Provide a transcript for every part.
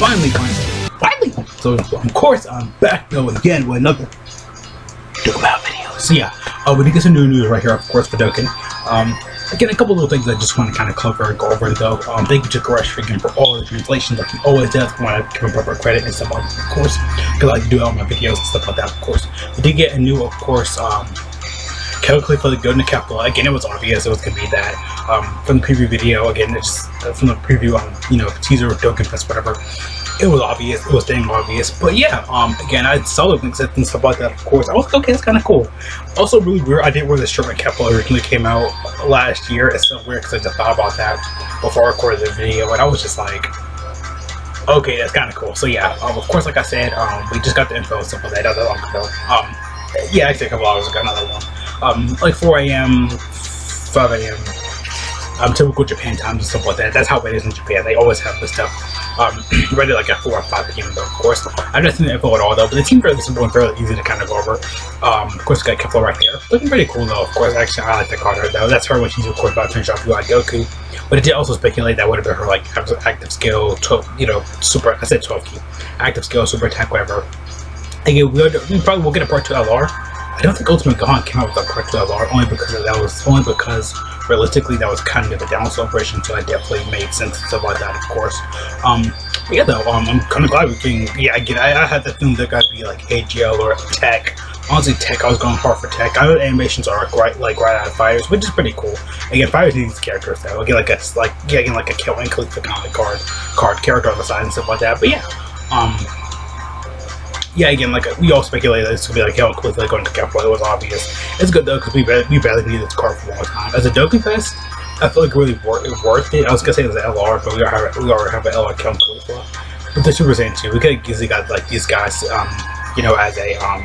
finally, finally, finally. So of course I'm back though again with another Dokkan video. So yeah, uh, we did get some new news right here, of course, for Dokkan. Um, again, a couple little things I just want to kind of cover and go over though. Um, thank you to Goresh again for all the translations like he always does. I want to give him proper credit and stuff like that, of course, because I like to do all my videos and stuff like that, of course. We did get a new, of course, um, Chemically for the Golden Capital. Again, it was obvious it was gonna be that um, from the preview video. Again, it's just uh, from the preview, um, you know, teaser Dokkan Fest, whatever. It was obvious. It was dang obvious. But yeah, um, again, I saw the links and stuff like that. Of course, I was like, okay. It's kind of cool. Also, really weird. I did wear the shirt when Capital originally came out last year. It's so weird because I just thought about that before I recorded the video, and I was just like, okay, that's kind of cool. So yeah, um, of course, like I said, um, we just got the info stuff like that. Was long ago. Um, yeah, actually a couple hours ago, another one um, like 4 a.m., 5 a.m. Um, typical Japan times and stuff like that. That's how it is in Japan. They always have this stuff um, ready like at 4 or 5 p.m. though, of course. I've not seen the info at all though, but it team fairly simple and fairly easy to kind of go over. Um, of course, got Kefla right there. Looking pretty cool though, of course. Actually, I like the card though. That's her when she's of course about to finish off UI Goku. But it did also speculate that would have been her like active skill, 12, you know, super, I said 12 key. Active skill, super attack, whatever. Again, we, we probably will get a part 2 LR. I don't think Ultimate Gohan came out with a part 2 LR only because that was only because realistically that was kind of a down celebration, so it definitely made sense and stuff like that, of course. Um, yeah, though, um, I'm kind of glad we can. Yeah, I get. I, I had the feeling that to be like AGL or Tech. Honestly, Tech. I was going hard for Tech. I know the animations are right, like right out of Fires, which is pretty cool. Again, Fires needs characters though. Again, like a like again like a Kill and Caulifla kind of card card character on the side and stuff like that. But yeah, um, yeah, again, like we all speculated it's gonna be like Hell Cliff like going to Capital. It was obvious. It's good though because we we barely needed this card for a long time. As a Dokkan Fest, I feel like really worth, worth it. I was gonna say it was an LR, but we already have, we already have an LR Count Caulifla. But the Super Saiyan 2, we could have easily got like these guys, um, you know, as a um,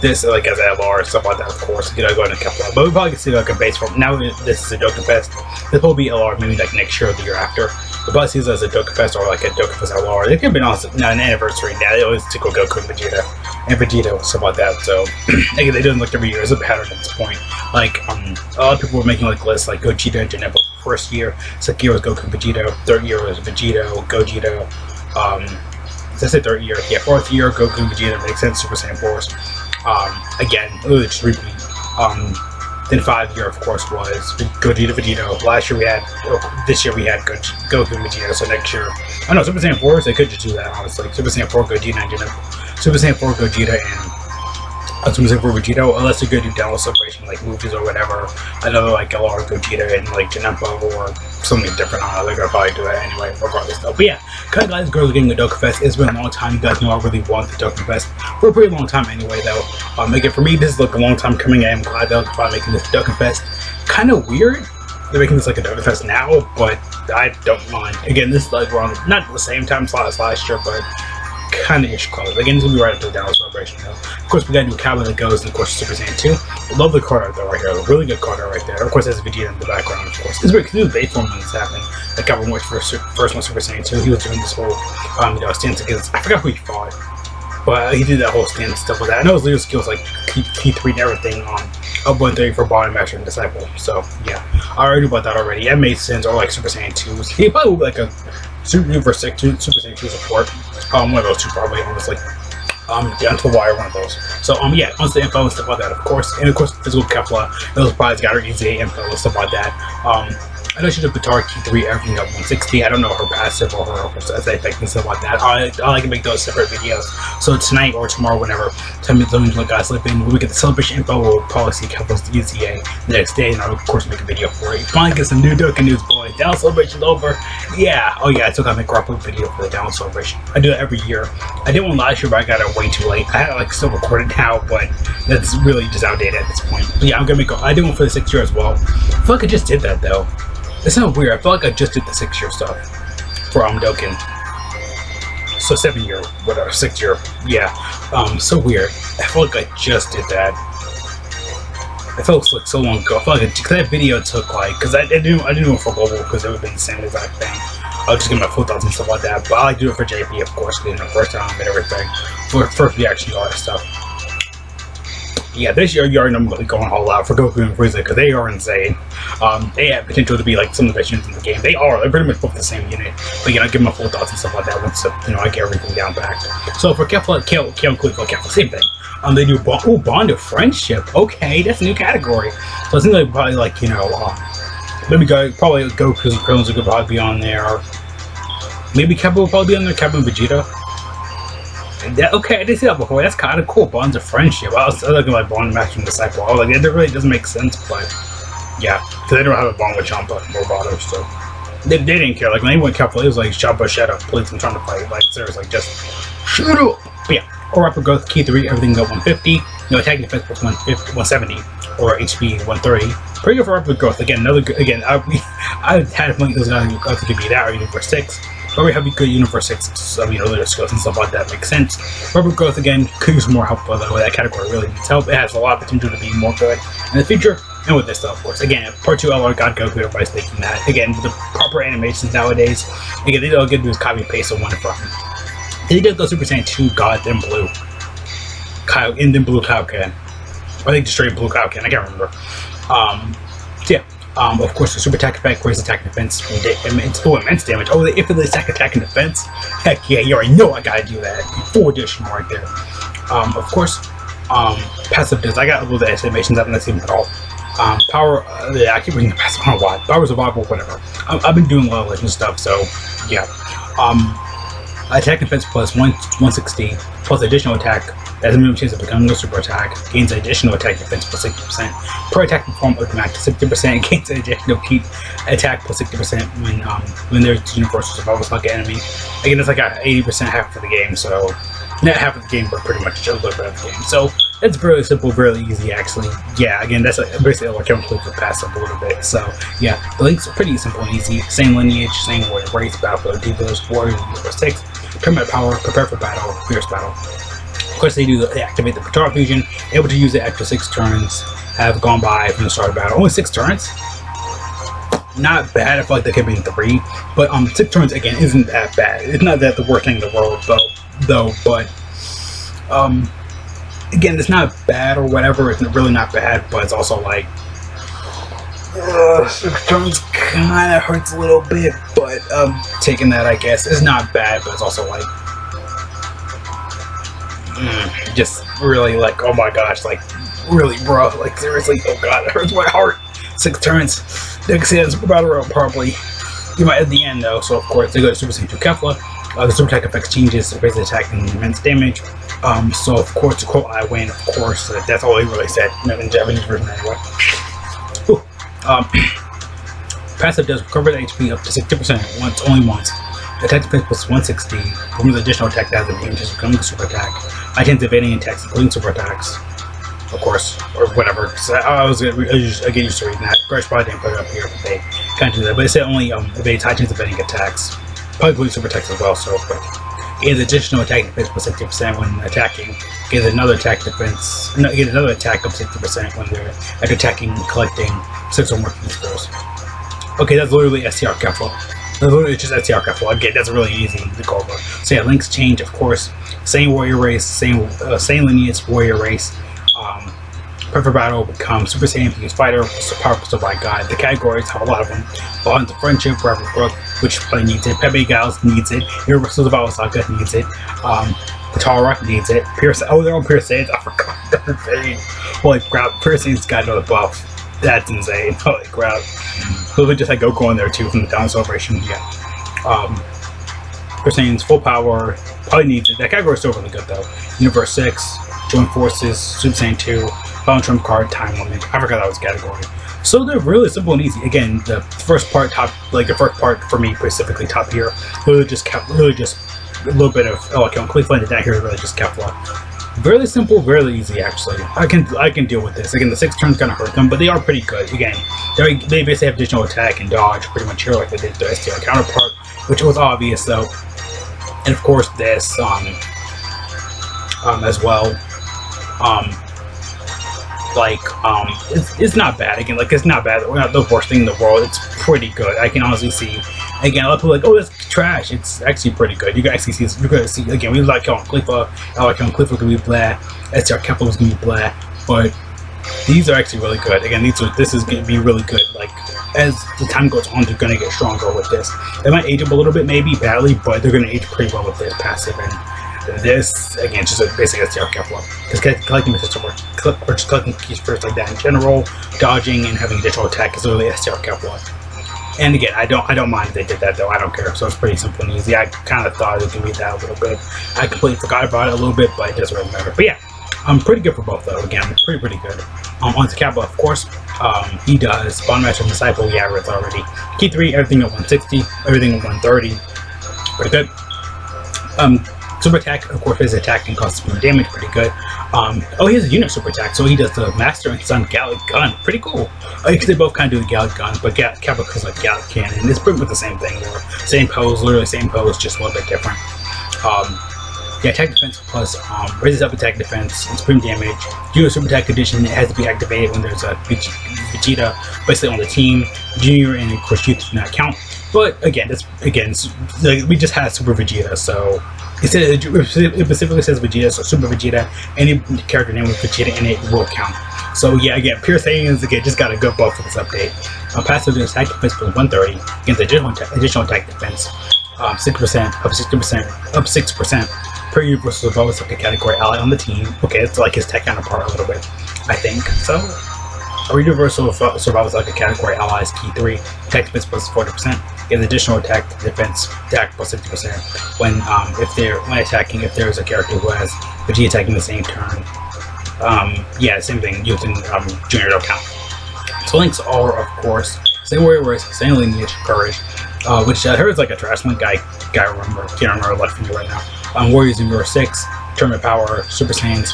this like as LR or stuff like that, of course, you know, going to Kefla. But we probably could see like a base form. Now this is a Dokkan Fest. This will be LR maybe like next year or the year after. The bus sees as a Dokkan Fest or like a Dokkan Fest LR. They could have been on an anniversary now. They always tickle Goku and Vegeta and Vegeta and stuff like that. So again, they didn't look every year as a pattern at this point. Like um, a lot of people were making like lists like Gogeta and Janemba first year. Second year was Goku Vegeta. Third year was Vegeta, Gogeta. Um, I the third year. Yeah, fourth year Goku and Vegeta makes sense. Super Saiyan Force. Um, again, just repeat. Um, then five year, of course, was Gogeta Vegeta. Last year we had, this year we had Go Goku Vegeta. So next year, I don't know Super Saiyan 4, they could just do that, honestly. Super Saiyan 4 Gogeta and. Super Saiyan 4 Gogeta and I gonna say for Vegito, unless they're gonna do download celebration like movies or whatever. Another like LR Gogeta and like Janemba or something different. I don't know. Probably do that anyway, regardless though. But yeah, of guys, girls getting the Dokkan Fest. It's been a long time. You guys know I really want the Dokkan Fest for a pretty long time anyway though. Um, again, for me, this is like a long time coming. I am glad they're finally making this Dokkan Fest. Kind of weird. They're making this like a Dokkan Fest now, but I don't mind. Again, this is like around not the same time slot as last year, but kind of ish close. Again, it's gonna be right after the Dallas celebration though. Of course, we got new Cabba that goes, and of course, Super Saiyan 2. Love the card art though, right here. A really good card art right there. Of course, there's Vegeta in the background, of course. It's weird because it was base form when this happened. The Cabba went for first one Super Saiyan 2. He was doing this whole, um, you know, stance against. I forgot who he fought. But he did that whole stance and stuff with that. I know his leader skills like P3 and everything on up one thing for Body Master and Disciple. So yeah, I already knew about that already. That made sense. Or like Super Saiyan 2. He probably would like a Super New versus Super Saiyan 2 support. Um, one of those two probably, honestly. Um, the Until Wire, one of those. So, um, yeah, once the info and stuff like that, of course. And of course, physical Kefla, those probably got her easy info and stuff like that. Um, I know she did Guitar Key 3, everything up 160. I don't know her passive or her effect and stuff like that. I, I like to make those separate videos. So tonight or tomorrow, whenever, tell me, me what guys slip in. When we get the celebration info, we'll probably see Kefla's UCA the next day, and I'll, of course, make a video for it. Finally get some new Dokkan news, boys. Down celebration's over. Yeah. Oh, yeah, I still gotta make a video for the down celebration. I do it every year. I did one last year, but I got it way too late. I had like still recorded now, but that's really just outdated at this point. But yeah, I'm gonna make a, I did one for the sixth year as well. I feel like I just did that though. It's not weird. I feel like I just did the six year stuff for Amdokin. So seven year, whatever, six year. Yeah. Um, so weird. I feel like I just did that. I felt like so long ago. I feel like it, that video took like, because I, I, didn't I didn't do it for global because it would have been the same exact thing. I was just get my full thoughts and stuff like that. But I like do it for JP, of course, you know, first time and everything. For first reaction all that stuff yeah, this year you already know I'm really going all out for Goku and Frieza because they are insane. Um, they have potential to be like some of the best units in the game. They are. They're pretty much both the same unit. But you know, give them a full thoughts and stuff like that once you know I get everything down back. So for Kefla, Kale, Kale, Kefla, Kefla, same thing. Um, they do bond, ooh, bond of friendship. Okay, that's a new category. So I think like probably like you know, uh, maybe go probably Goku's and Krillin's could probably be on there. Maybe Kefla will probably be on there. Kefla and Vegeta. That, okay, I did see that before. That's kind of cool. Bonds of friendship. I was, looking like bond matching disciple. I was like, it really doesn't make sense, but yeah, because they don't have a bond with Champa or Bado, so they, they didn't care. Like when went Kefla, it was like Champa, shut up, please, I'm trying to fight. Like seriously, just shut up. But yeah, or upper growth, key three, everything go 150. No attack defense plus 150, 170, or HP 130. Pretty good for upper growth. Again, another good, again, I, I had a feeling it was going to be that or even for six. But we have a good universe six, I mean, earlier skills and stuff like that makes sense. Rubber growth again could use more help, by the way. That category really needs help. It has a lot of potential to be more good in the future. And with this stuff, of course. Again, part 2 LR God Goku, everybody's thinking that. Again, the proper animations nowadays, again, they all get to do is copy and paste of one from. They did go Super Saiyan 2 God, then Blue. Kyle, and then Blue Kaioken. Or I think just straight Blue Kaioken, I can't remember. Um, so um, of course, the super attack effect, raise attack and defense, immense, oh, immense damage. Oh, if the attack, attack, and defense. Heck yeah, you already know I gotta do that. Full addition right there. Um, of course, um, passive does. I got a little bit of animations. I haven't seen at all. Um, power, uh, yeah, I keep reading the passive on a lot. Power survival, whatever. I, have been doing a lot of legend stuff, so yeah. Um, attack defense plus one, 160, plus additional attack as a chance of becoming a super attack, gains additional attack defense plus 60%. Per attack perform max 60%, gains additional keep attack plus 60% when um, when there's universal survival an enemy. Again, it's like a 80% half of the game, so not half of the game, but pretty much a little bit of the game. So it's really simple, really easy actually. Yeah, again, that's like basically like I'm complete the pass up a little bit. So yeah, the links pretty simple and easy. Same lineage, same warrior race, battle for Divas, warriors, number six, tournament power, prepare for battle, fierce battle. Of course, they do they activate the Potara fusion, able to use it after six turns. Have gone by from the start of battle. Only six turns. Not bad. I feel like they could be in three, but um, six turns again isn't that bad. It's not that the worst thing in the world though, though. But um, again, it's not bad or whatever. It's really not bad, but it's also like uh, six turns kind of hurts a little bit. But um, taking that, I guess, is not bad, but it's also like mm, just really like, oh my gosh, like really, bro, like seriously, oh god, it hurts my heart. Six turns. Next is Battle Royale probably. You might at the end though, so of course they go to Super Saiyan 2 Kefla. Uh, the super attack effects changes, so attack and immense damage. Um, so of course, to quote I win, of course, uh, that's all he really said in Japanese version anyway. Um, passive does recover the HP up to 60% once, only once. Attack defense plus 160, performs additional attack that has a just becoming super attack. I to evading attacks, including super attacks. Of course, or whatever. So I was I used, I get used to reading that. Grace probably didn't put it up here, but they kind of do that. But it said only um, evades high chance evading attacks. Probably including super attacks as well, so quick. Gains additional attack defense plus 60% when attacking. Gains another attack defense. No, gains another attack of 60% when they're after attacking collecting six or more scores. Okay, that's literally STR Kefla. It's just STR Kefla. Again, that's really easy to go over. So yeah, links change, of course. Same warrior race, same uh, same lineage warrior race. Um, Perfect Battle becomes Super Saiyan Fuse Fighter, Powerful by God. The categories have a lot of them. Bonds of Friendship, Forever Growth, which play needs it. Peppy Gals needs it. Universal Survival Saga needs it. Um, Potara needs it. Pierce, oh, they're all Pierce I forgot. Holy crap, Pierce has got another buff. That's insane. Holy crap. They just had Goku on there too from the Down Celebration. Yeah. Um, Super full power, probably needs it. That category is still really good though. Universe 6, Join Forces, Super Saiyan 2, Final Trump Card, Time Limit. I forgot that was category. So they're really simple and easy. Again, the first part top, like the first part for me specifically top here, literally just kept, literally just a little bit of oh, okay, Cleveland and that here really just kept Very simple, very easy actually. I can I can deal with this. Again, the six turns kind of hurt them, but they are pretty good. Again, they they basically have additional attack and dodge pretty much here like they did their STR counterpart, which was obvious though and of course this um, um, as well. Um, like um, it's, it's not bad again. Like it's not bad. We're not the worst thing in the world. It's pretty good. I can honestly see. Again, a lot of people like, oh, that's trash. It's actually pretty good. You guys can actually see. You're gonna see again. We like on Cliffa. I like on Cliffa gonna be blah. STR Kefla is gonna be blah. but these are actually really good. Again, these are this is to be really good. Like as the time goes on, they're to get stronger with this. They might age up a little bit, maybe badly, but they're to age pretty well with this passive. And this again, just a, basic a CR cap because collecting missions or, or just collecting keys first like that in general, dodging and having additional attack is really a CR cap and again, I don't I don't mind if they did that though. I don't care. So it's pretty simple and easy. I kind of thought it could be that a little bit. I completely forgot about it a little bit, but it doesn't really matter. But yeah, I'm pretty good for both though. Again, pretty pretty good. Um, on to Cabba, of course. Um, he does Bond Master Disciple. Yeah, it's already. Key three, everything at 160, everything at 130. Pretty good. Um, super attack, of course, his attack can cause some damage. Pretty good. Um, oh, he has a unit super attack, so he does the Master and Son Gallic Gun. Pretty cool. Uh, because they both kind of do the Gallic Gun, but Ga Cabba goes like Gallic Cannon. It's pretty much the same thing. Same pose, literally same pose, just a little bit different. Um, attack defense plus um, raises up attack defense and supreme damage. To super attack condition, it has to be activated when there's a Vegeta basically on the team. Junior and of course youth do not count. But again, that's again like, we just had Super Vegeta, so it, said, it specifically says Vegeta, so Super Vegeta. Any character name with Vegeta in it will count. So yeah, again, Pure Saiyans again just got a good buff for this update. Um, passive attack defense plus 130 against additional, additional attack defense. Um, 6%, up 60%, up 6% per universal is like a category ally on the team. Okay, it's like his tech counterpart a little bit, I think. So, a universal survival like a category allies key 3, attack defense plus 40%, get additional attack defense attack plus 50% when um, if they're when attacking if there's a character who has Vegeta attacking the same turn. Um, yeah, same thing using um, junior don't count. So links are of course same warrior same lineage, courage, uh, which I heard is like a trash link guy guy remember can't remember left from me right now um, Warriors in Mirror 6, Tournament Power, Super Saiyans,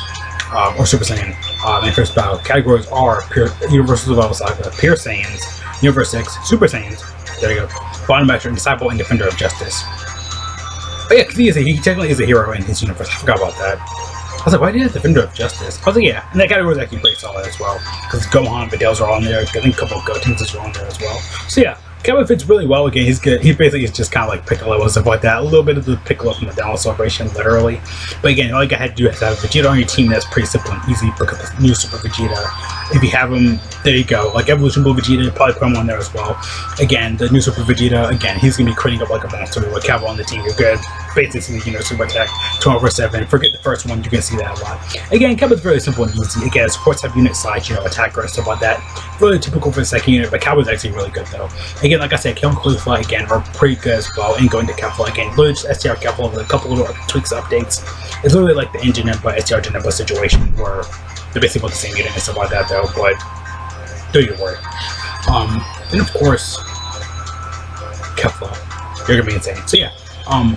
um, or Super Saiyan, um, and First Battle. Categories are Pure, Universal Survival Saga, Pure Saiyans, Universe 6, Super Saiyans, there you go, Bottom Master, Disciple, and Defender of Justice. Oh yeah, because he, is a, he technically is a hero in his universe, I forgot about that. I was like, why did he have Defender of Justice? I was like, yeah, and that category was actually pretty solid as well, because Gohan and Videls are all in there, I think a couple of Gotenks are on there as well. So yeah, Kevin fits really well again. He's good. He basically is just kind of like Piccolo and stuff like that. A little bit of the Piccolo from the Down Celebration, literally. But again, all you had to do is have Vegeta on your team. That's pretty simple and easy because the new Super Vegeta. If you have him, there you go. Like Evolution Blue Vegeta, probably put him on there as well. Again, the new Super Vegeta. Again, he's gonna be cleaning up like a monster with Cavill on the team. You're good basically, you know, super attack 12 over 7. Forget the first one, you're gonna see that a lot. Again, Cowboy's very simple and easy. Again, supports have unit size, you know, attacker and stuff like that. Really typical for the second unit, but Cowboy's actually really good though. Again, like I said, Kill and Fly again are pretty good as well, and going to Kefla again. Literally just STR Kefla with a couple little tweaks, updates. It's literally like the engine but STR Janemba situation where they're basically both the same unit and stuff like that though, but do your work. Um, and of course, Kefla. You're gonna be insane. So yeah, um,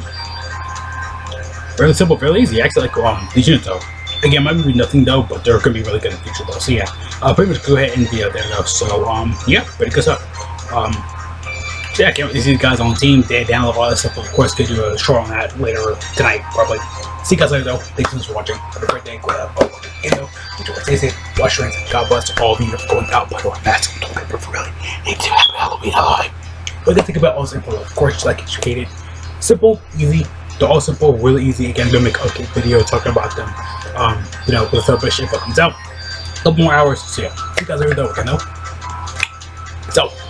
Fairly simple, fairly easy. Actually, like um, these units though. Again, might be nothing though, but they're gonna be really good in the future though. So yeah, uh, pretty much go ahead and be out there though. So um, yeah, pretty good stuff. Um, so yeah, I can't wait to see the guys on the team. They download all that stuff. Of course, could do a short on that later tonight, probably. See you guys later though. Thanks so much for watching. Have a great day. Oh, you know. Wash your hands. God bless all of you going out. The way, that's don't get really need to have Halloween alive. What do you think about all info? Of course, like educated, simple, easy, they're all simple, really easy. Again, gonna make a video talking about them. Um, you know, with the shape that comes out. A couple more hours. So yeah, see you guys are later though, know? no?